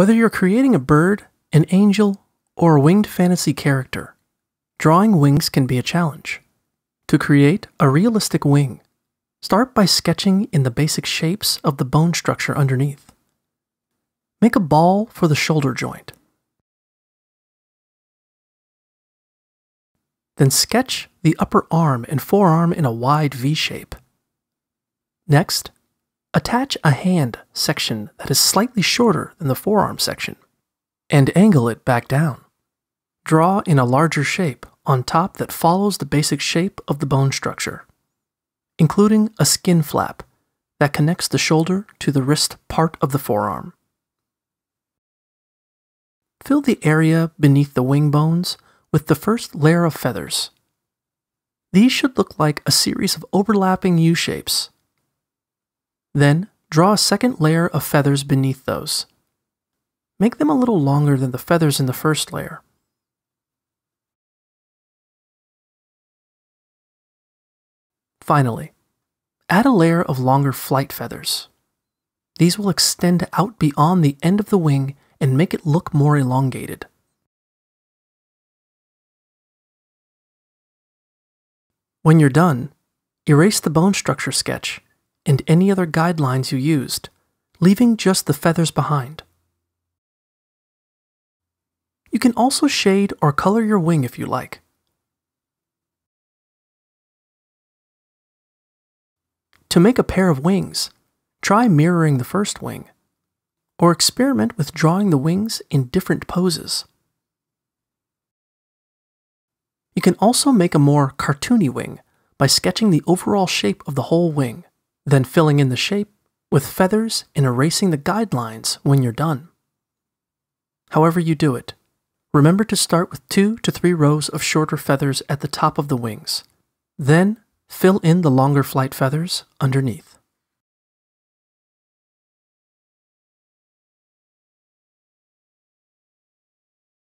Whether you're creating a bird, an angel, or a winged fantasy character, drawing wings can be a challenge. To create a realistic wing, start by sketching in the basic shapes of the bone structure underneath. Make a ball for the shoulder joint. Then sketch the upper arm and forearm in a wide V shape. Next, attach a hand section that is slightly shorter than the forearm section and angle it back down. Draw in a larger shape on top that follows the basic shape of the bone structure, including a skin flap that connects the shoulder to the wrist part of the forearm. Fill the area beneath the wing bones with the first layer of feathers. These should look like a series of overlapping U shapes. Then, draw a second layer of feathers beneath those. Make them a little longer than the feathers in the first layer. Finally, add a layer of longer flight feathers. These will extend out beyond the end of the wing and make it look more elongated. When you're done, erase the bone structure sketch and any other guidelines you used, leaving just the feathers behind. You can also shade or color your wing if you like. To make a pair of wings, try mirroring the first wing, or experiment with drawing the wings in different poses. You can also make a more cartoony wing by sketching the overall shape of the whole wing, then filling in the shape with feathers and erasing the guidelines when you're done. However you do it, remember to start with two to three rows of shorter feathers at the top of the wings. Then fill in the longer flight feathers underneath.